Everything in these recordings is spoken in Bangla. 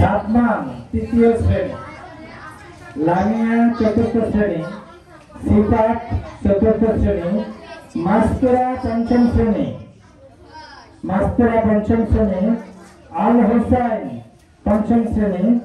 সাতমান, তৃতীয় শ্রেণি। লামিয়া, চতুর্থ শ্রেণি। সিপাট, চতুর্থ শ্রেণি। মাস্তুরা, পঞ্চম শ্রেণি। মাস্তুরা, পঞ্চম শ্রেণি। আল হোসাইন, পঞ্চম শ্রেণি।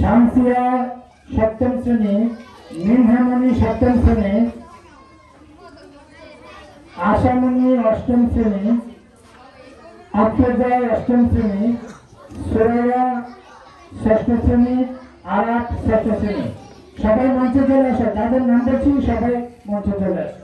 শামসিয়া, সপ্তম শ্রেণি। মিনহামণি, সপ্তম শ্রেণি। আশামণি, অষ্টম শ্রেণি। আফ্রোজা অষ্টম শ্রেণি। সুরাইয়া ষষ্ঠ শ্রেণি আট ষষ্ঠ শ্রেণি। সবাই মঞ্চে চলে আসে। যাদের নাম বলছি সবাই মঞ্চে চলে আসে।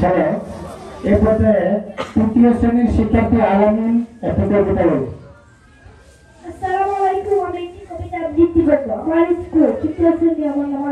চলো এ পর্যায়ে তৃতীয় শ্রেণির শিক্ষার্থী আলামিন একটু কবিতা আসসালামু আলাইকুম, আমি কবিতা আবৃত্তি করব। আমার স্কুল তৃতীয় শ্রেণি, আমার নাম